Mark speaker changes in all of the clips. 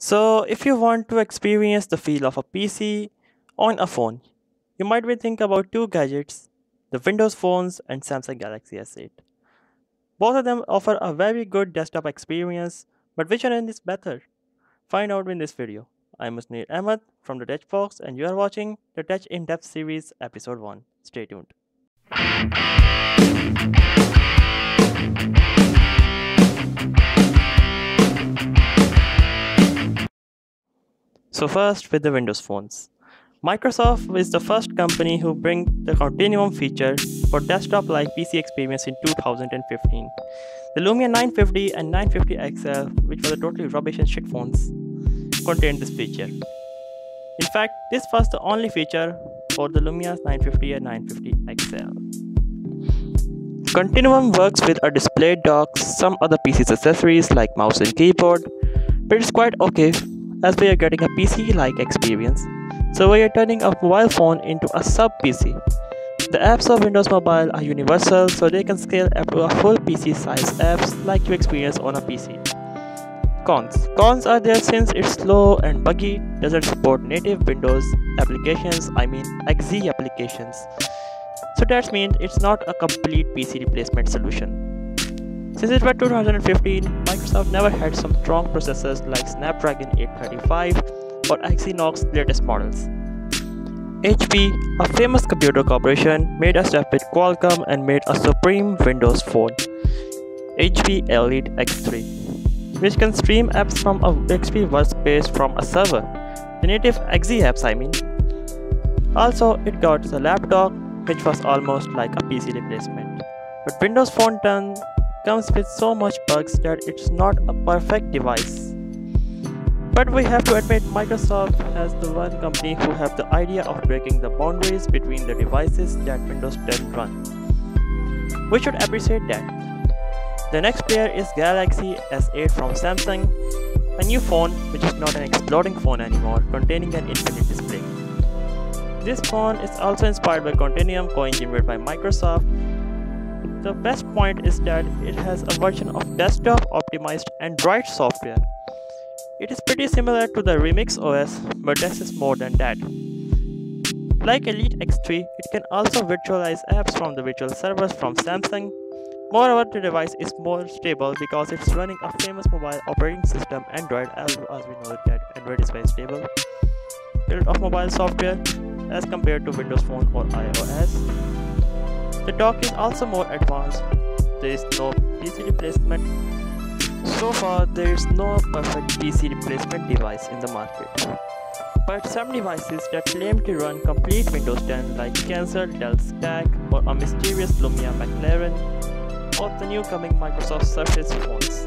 Speaker 1: So, if you want to experience the feel of a PC on a phone, you might be thinking about two gadgets, the Windows phones and Samsung Galaxy S8. Both of them offer a very good desktop experience, but which one is better? Find out in this video. I'm Mustneer Ahmed from the Tech Box and you are watching the Tech In-Depth series episode 1. Stay tuned. So first with the Windows phones. Microsoft is the first company who bring the Continuum feature for desktop-like PC experience in 2015. The Lumia 950 and 950 XL, which were the totally rubbish and shit phones, contained this feature. In fact, this was the only feature for the Lumia 950 and 950 XL. Continuum works with a display dock, some other PC's accessories like mouse and keyboard, but it's quite okay as we are getting a PC like experience. So we are turning a mobile phone into a sub PC. The apps of Windows Mobile are universal so they can scale up to a full PC size apps like you experience on a PC. Cons. Cons are there since it's slow and buggy, doesn't support native Windows applications, I mean EXE applications. So that means it's not a complete PC replacement solution. Since it was 2015, Microsoft never had some strong processors like Snapdragon 835 or Exynos latest models. HP, a famous computer corporation, made a step with Qualcomm and made a supreme Windows phone, HP Elite X3, which can stream apps from a HP workspace from a server, the native EXE apps I mean. Also, it got a laptop, which was almost like a PC replacement. But Windows Phone 10 comes with so much bugs that it's not a perfect device. But we have to admit Microsoft has the one company who have the idea of breaking the boundaries between the devices that Windows 10 run. We should appreciate that. The next player is Galaxy S8 from Samsung, a new phone which is not an exploding phone anymore, containing an infinite display. This phone is also inspired by Continuum co-engineered by Microsoft the best point is that it has a version of desktop optimized Android software. It is pretty similar to the Remix OS, but this is more than that. Like Elite X3, it can also virtualize apps from the virtual servers from Samsung. Moreover, the device is more stable because it's running a famous mobile operating system Android as, as we know that Android is very stable. Build of mobile software as compared to Windows Phone or iOS. The dock is also more advanced. There is no PC replacement. So far, there is no perfect PC replacement device in the market. But some devices that claim to run complete Windows 10 like cancelled Dell Stack or a mysterious Lumia McLaren or the new coming Microsoft Surface phones.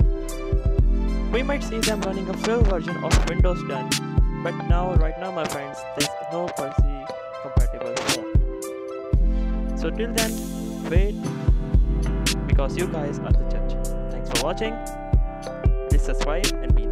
Speaker 1: We might see them running a full version of Windows 10 but now right now my friends there is no PC compatible. So till then wait because you guys are the judge. Thanks for watching. Please subscribe and be